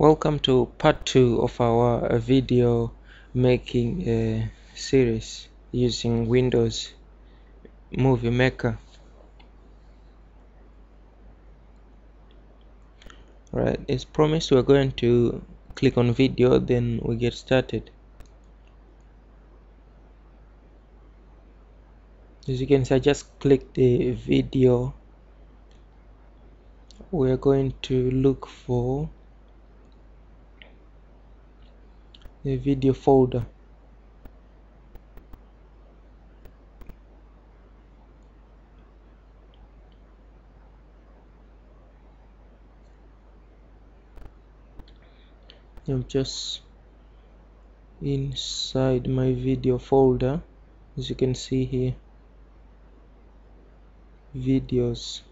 Welcome to part 2 of our uh, video making uh, series using Windows Movie Maker. Right, as promised we're going to click on video then we get started. As you can see I just clicked the video. We're going to look for the video folder. I'm just inside my video folder as you can see here. Videos.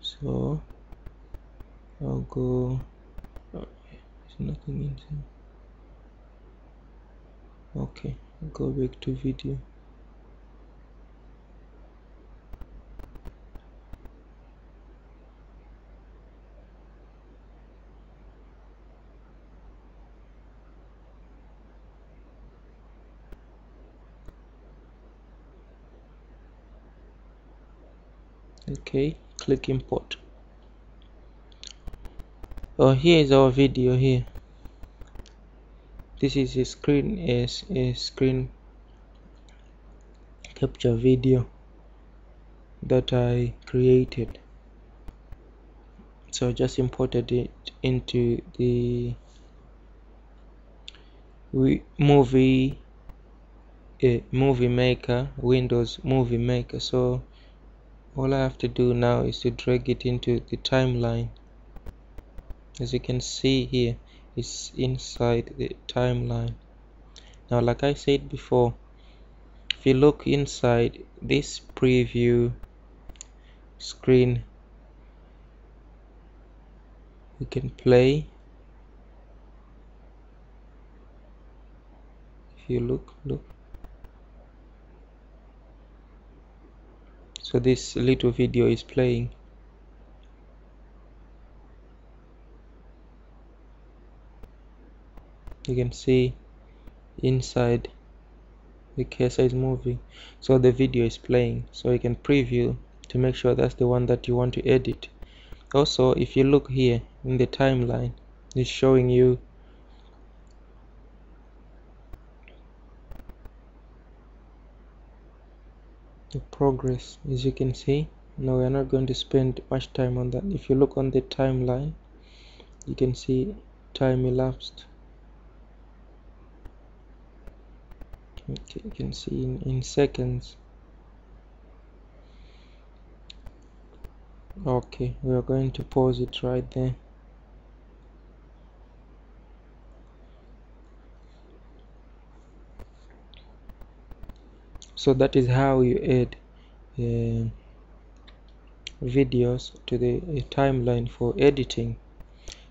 So I'll go nothing inside okay go back to video. Okay click import oh here is our video here. This is a screen is a screen capture video that I created. So I just imported it into the movie a movie maker windows movie maker. So all I have to do now is to drag it into the timeline as you can see here it's inside the timeline. Now like I said before if you look inside this preview screen you can play. If you look look. So this little video is playing you can see inside the case is moving so the video is playing so you can preview to make sure that's the one that you want to edit. Also if you look here in the timeline it's showing you the progress. As you can see now we're not going to spend much time on that. If you look on the timeline you can see time elapsed okay, you can see in, in seconds. Okay we are going to pause it right there. So that is how you add uh, videos to the uh, timeline for editing.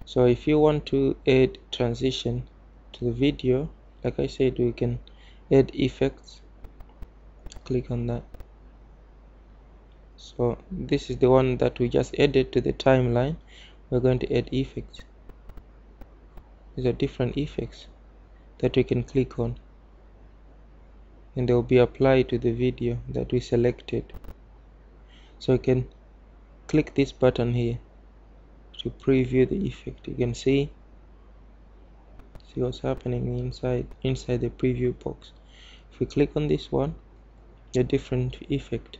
So if you want to add transition to the video like I said we can add effects. Click on that. So this is the one that we just added to the timeline. We're going to add effects. These are different effects that we can click on. And they will be applied to the video that we selected. So you can click this button here to preview the effect. You can see see what's happening inside inside the preview box. If we click on this one a different effect.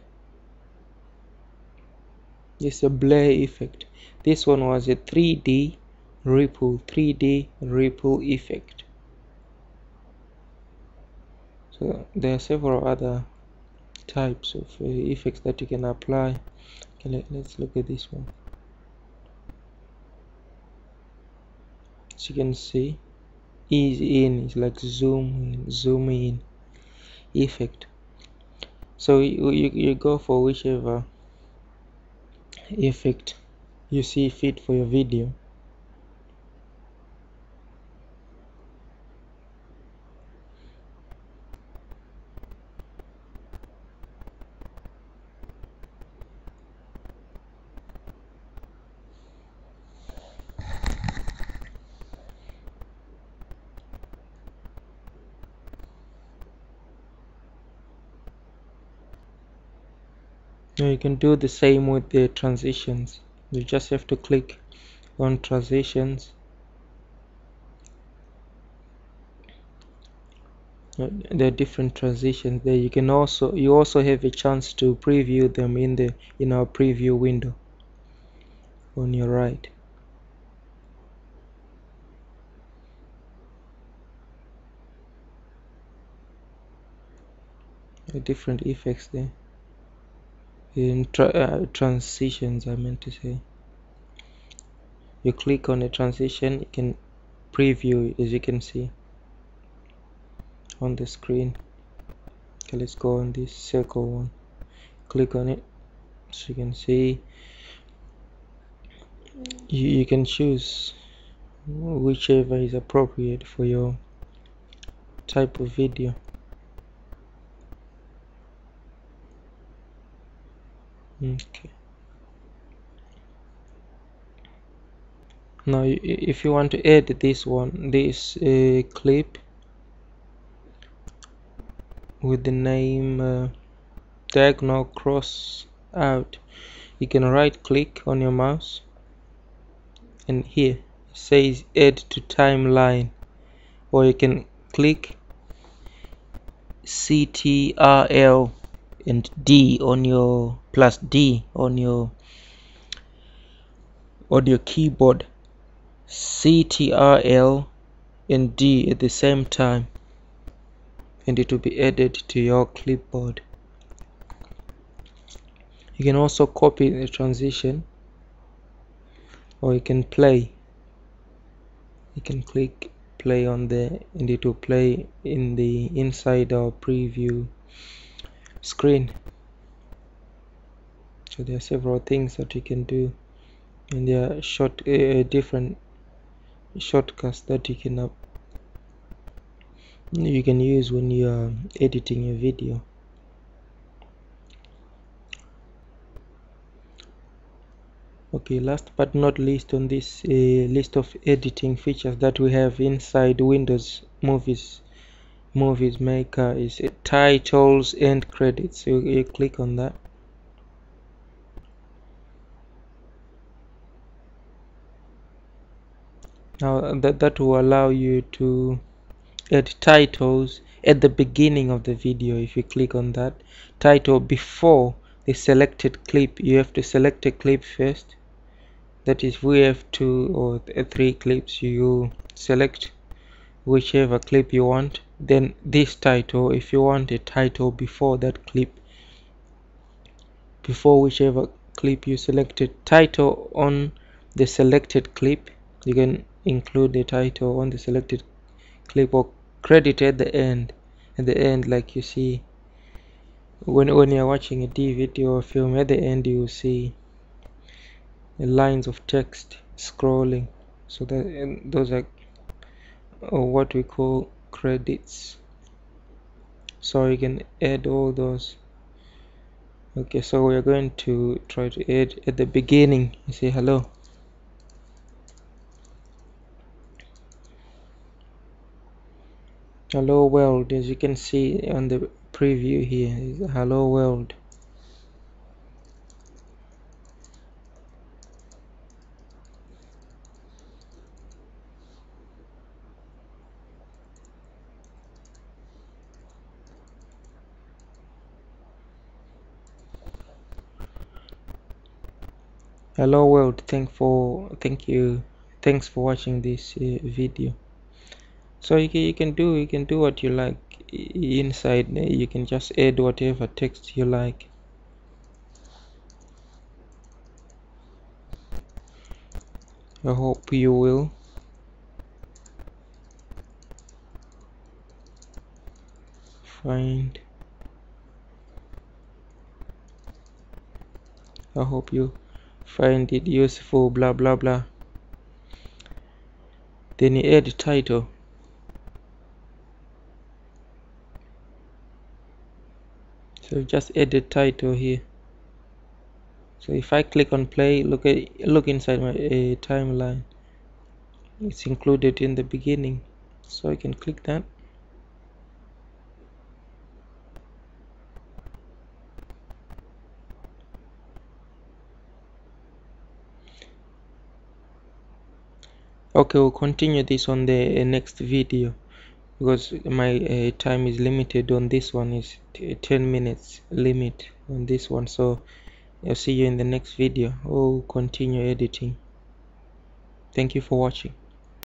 It's a blur effect. This one was a 3d ripple 3d ripple effect. So there are several other types of uh, effects that you can apply. Okay let, let's look at this one. As you can see ease in is like zoom in zoom in. Effect. So you, you, you go for whichever effect you see fit for your video now you can do the same with the transitions. You just have to click on transitions. There are different transitions there. You can also you also have a chance to preview them in the in our preview window on your right. Different effects there in tra uh, transitions I meant to say. You click on a transition you can preview it as you can see on the screen. Okay let's go on this circle one. Click on it so you can see. You, you can choose whichever is appropriate for your type of video okay. Now if you want to add this one this uh, clip with the name uh, diagonal cross out you can right click on your mouse and here says add to timeline or you can click CTRL and D on your plus D on your on your keyboard CTRL and D at the same time. And it will be added to your clipboard. You can also copy the transition or you can play. You can click play on there and it will play in the inside our preview screen. So there are several things that you can do and there are short uh, different shortcuts that you can up you can use when you are editing a video. Okay last but not least on this uh, list of editing features that we have inside windows movies movies maker is titles and credits. So you click on that. Now that that will allow you to add titles at the beginning of the video if you click on that. Title before the selected clip. You have to select a clip first. That is we have two or three clips. You select whichever clip you want. Then this title if you want a title before that clip before whichever clip you selected title on the selected clip you can include the title on the selected clip or credit at the end. At the end like you see when when you're watching a DVD or film at the end you see lines of text scrolling. So that those are Oh, what we call credits. So you can add all those. Okay so we're going to try to add at the beginning. You say hello. Hello world. As you can see on the preview here is hello world hello world. Thank for thank you. Thanks for watching this uh, video. So you can, you can do you can do what you like inside you can just add whatever text you like. I hope you will. Find. I hope you find it useful blah blah blah. Then you add title. So just add the title here. So if I click on play look at look inside my uh, timeline. It's included in the beginning. So I can click that okay we'll continue this on the uh, next video because my uh, time is limited on this one is 10 minutes limit on this one. So I'll see you in the next video. We'll continue editing. Thank you for watching